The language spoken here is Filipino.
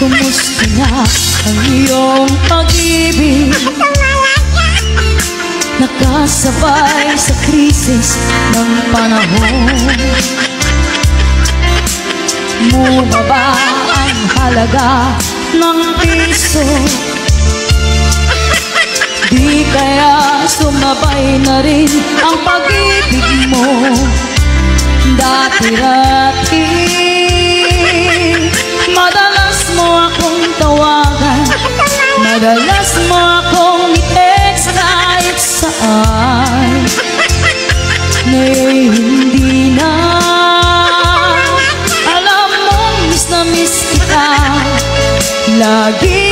Kumusta na ang iyong pag-ibig? Nakasabay sa krisis ng panahon. Mura ba ang halaga ng piso? Di kaya sumabay na rin ang pag-ibig mo? Dati-dati Ngayon hindi na. Alam mo, miss na Lagi